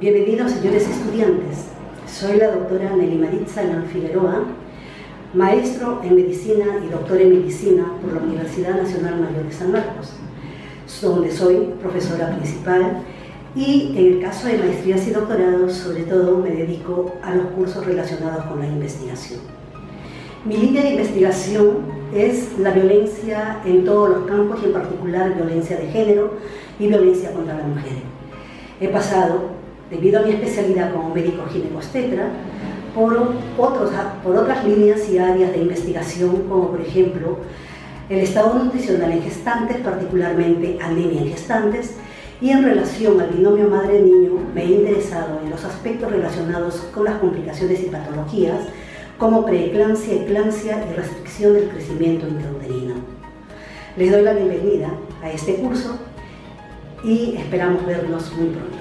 Bienvenidos, señores estudiantes. Soy la doctora Nelly Maritza Lan Figueroa, maestro en medicina y doctor en medicina por la Universidad Nacional Mayor de San Marcos, donde soy profesora principal y en el caso de maestrías y doctorados, sobre todo, me dedico a los cursos relacionados con la investigación. Mi línea de investigación es la violencia en todos los campos y en particular violencia de género y violencia contra la mujer. He pasado debido a mi especialidad como médico ginecostetra, por, otras líneas y áreas de investigación, como por ejemplo el estado nutricional en gestantes, particularmente anemia en gestantes, y en relación al binomio madre-niño me he interesado en los aspectos relacionados con las complicaciones y patologías, como preeclampsia, eclampsia y restricción del crecimiento intrauterino. Les doy la bienvenida a este curso y esperamos vernos muy pronto.